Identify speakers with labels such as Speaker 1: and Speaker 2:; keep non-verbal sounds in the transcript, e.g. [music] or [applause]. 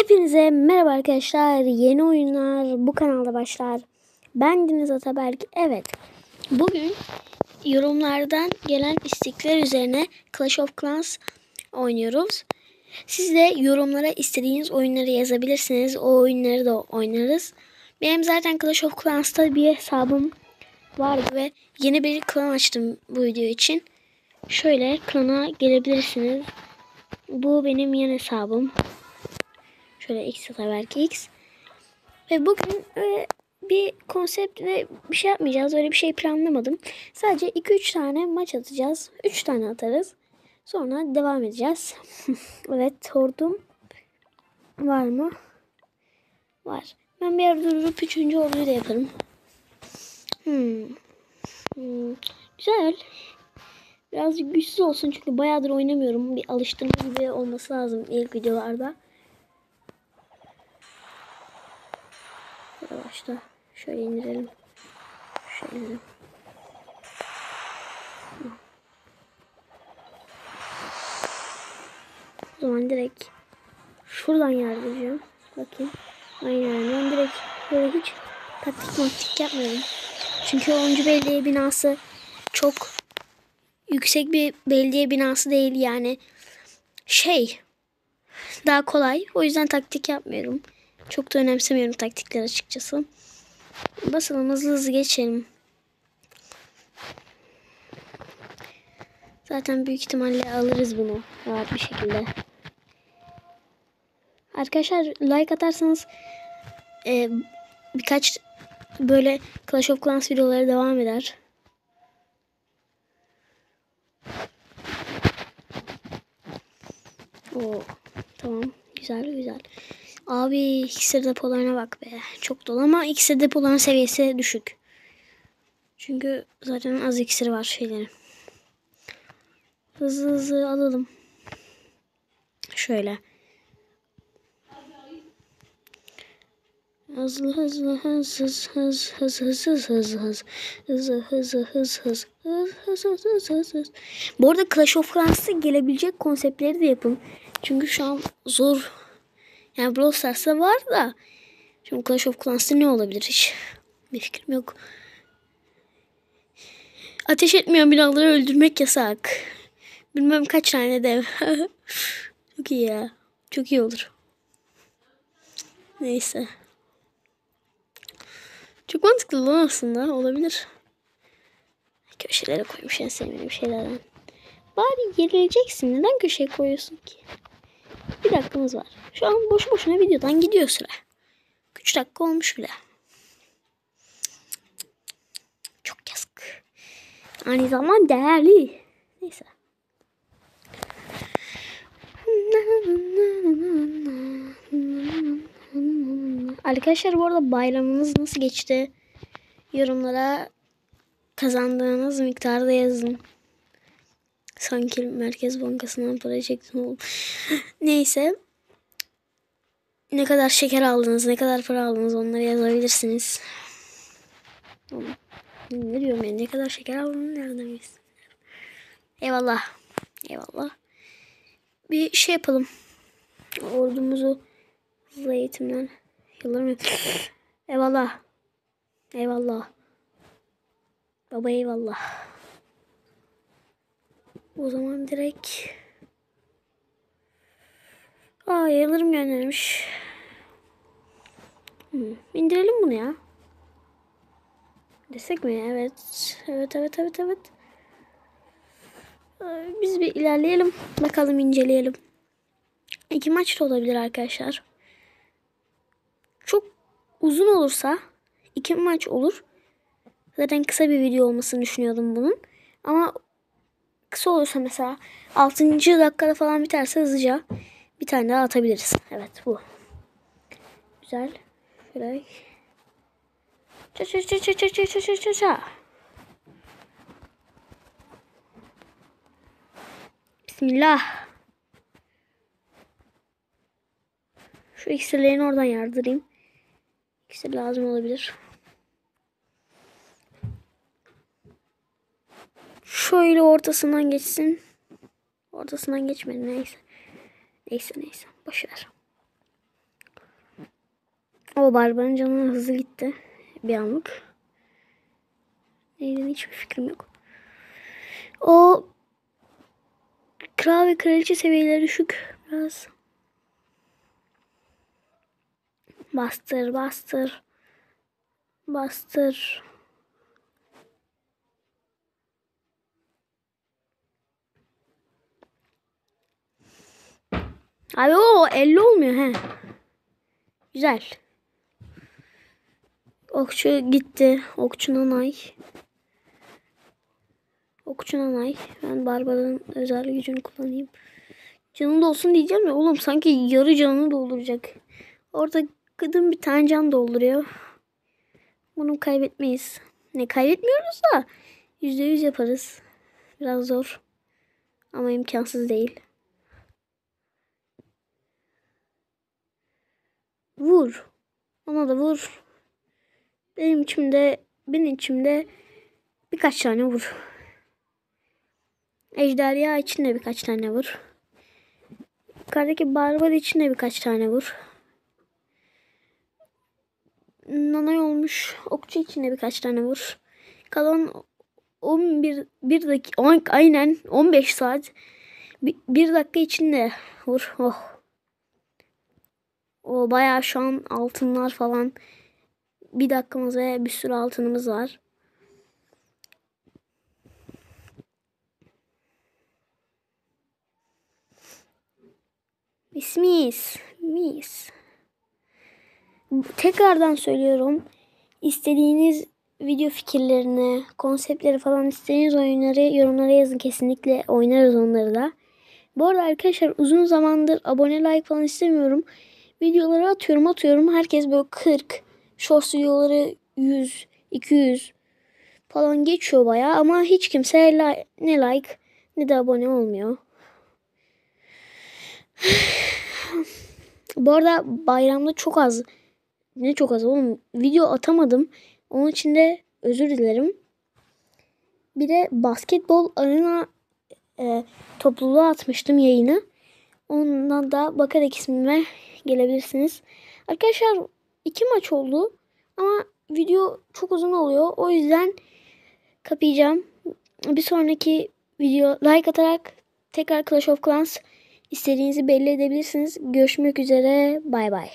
Speaker 1: Hepinize merhaba arkadaşlar. Yeni oyunlar bu kanalda başlar. Ben Deniz Ataberk. Evet. Bugün yorumlardan gelen istekler üzerine Clash of Clans oynuyoruz. Siz de yorumlara istediğiniz oyunları yazabilirsiniz. O oyunları da oynarız. Benim zaten Clash of Clans'ta bir hesabım vardı ve yeni bir klan açtım bu video için. Şöyle klana gelebilirsiniz. Bu benim yan hesabım. Şöyle X belki X. Ve bugün öyle bir konsept ve bir şey yapmayacağız. Öyle bir şey planlamadım. Sadece 2-3 tane maç atacağız. 3 tane atarız. Sonra devam edeceğiz. [laughs] evet ordum var mı? Var. Ben bir yer durup 3. orduyu da yaparım. Hmm. Hmm. Güzel. Birazcık güçsüz olsun çünkü bayağıdır oynamıyorum. Bir alıştırma gibi olması lazım ilk videolarda. Yavaşla. Şöyle indirelim. Şöyle indirelim. O zaman direkt şuradan yardıracağım. Bakayım. Aynen ben direkt böyle hiç taktik maktik yapmıyorum. Çünkü 10. belediye binası çok yüksek bir belediye binası değil yani. Şey daha kolay. O yüzden taktik yapmıyorum. Çok da önemsemiyorum taktikler açıkçası. Basalım hızlı hızlı geçelim. Zaten büyük ihtimalle alırız bunu rahat bir şekilde. Arkadaşlar like atarsanız e, birkaç böyle Clash of Clans videoları devam eder. Oo, tamam güzel güzel. Abi iksir depolarına bak be. Çok dolu ama iksir depolarının seviyesi düşük. Çünkü zaten az iksir var şeylerin. Hızlı hızlı alalım. Şöyle. Hızlı hızlı hız hız hız hız hız hız hız hız hızlı hızlı hız hız hız hız hız hız hız hız Bu arada Clash of Clans'a gelebilecek konseptleri de yapın. Çünkü şu an zor. Yani Brawl Stars'ta var da şimdi Clash of Clans'ta ne olabilir hiç? Bir fikrim yok. Ateş etmeyen binaları öldürmek yasak. Bilmem kaç tane dev. [laughs] Çok iyi ya. Çok iyi olur. Neyse. Çok mantıklı lan aslında. Olabilir. Köşelere koymuş en sevmediğim şeylerden. Bari yerileceksin. Neden köşeye koyuyorsun ki? Bir dakikamız var. Şu an boş boşuna videodan gidiyor süre. 3 dakika olmuş bile. Çok yazık. Aynı zaman değerli. Neyse. Arkadaşlar bu arada bayramınız nasıl geçti? Yorumlara kazandığınız miktarı da yazın. Sanki Merkez Bankası'ndan para çektim oğlum. [laughs] Neyse. Ne kadar şeker aldınız, ne kadar para aldınız onları yazabilirsiniz. Ne diyorum yani ne kadar şeker aldınız nereden? Eyvallah. Eyvallah. Bir şey yapalım. Ordumuzu hızlı eğitimden yıllarım [laughs] Eyvallah. Eyvallah. Baba eyvallah. O zaman direkt Aa yayılırım göndermiş. Hmm. İndirelim bunu ya. Desek mi? Evet. Evet evet evet evet. Biz bir ilerleyelim. Bakalım inceleyelim. İki maç da olabilir arkadaşlar. Çok uzun olursa iki maç olur. Zaten kısa bir video olmasını düşünüyordum bunun. Ama kısa olursa mesela 6. dakikada falan biterse hızlıca bir tane daha atabiliriz. Evet bu. Güzel. Şöyle. Ça ça ça ça ça ça ça ça ça. Bismillah. Şu iksirlerini oradan yardırayım. İksir lazım olabilir. Şöyle ortasından geçsin. Ortasından geçmedi neyse. Neyse neyse. Boşver. O Barbar'ın canına hızlı gitti. Bir anlık. Neyden hiçbir fikrim yok. O kral ve kraliçe seviyeleri düşük biraz. Bastır, bastır. Bastır. Abi o 50 olmuyor he. Güzel. Okçu gitti. Okçu nanay. Okçu nanay. Ben Barbara'nın özel gücünü kullanayım. Canım olsun diyeceğim ya oğlum sanki yarı canını dolduracak. Orada kadın bir tane can dolduruyor. Bunu kaybetmeyiz. Ne kaybetmiyoruz da yüzde yüz yaparız. Biraz zor. Ama imkansız değil. Vur. Ona da vur. Benim içimde benim içimde birkaç tane vur. Ejderha için de birkaç tane vur. Yukarıdaki barbar için de birkaç tane vur. Nanay olmuş. Okçu için de birkaç tane vur. Kalan 11 bir dakika aynen 15 saat bir, bir dakika içinde vur. Oh. O bayağı şu an altınlar falan. Bir dakikamız ve bir sürü altınımız var. Mis mis. Mis. Tekrardan söylüyorum. İstediğiniz video fikirlerini, konseptleri falan istediğiniz oyunları yorumlara yazın. Kesinlikle oynarız onları da. Bu arada arkadaşlar uzun zamandır abone like falan istemiyorum. Videoları atıyorum atıyorum. Herkes böyle 40. Shorts videoları 100, 200 falan geçiyor baya ama hiç kimse like, ne like ne de abone olmuyor. [sighs] Bu arada bayramda çok az ne çok az oğlum video atamadım. Onun için de özür dilerim. Bir de basketbol arena e, topluluğu atmıştım yayını. Ondan da bakarak ismime gelebilirsiniz. Arkadaşlar iki maç oldu ama video çok uzun oluyor. O yüzden kapayacağım. Bir sonraki video like atarak tekrar Clash of Clans istediğinizi belli edebilirsiniz. Görüşmek üzere. Bay bay.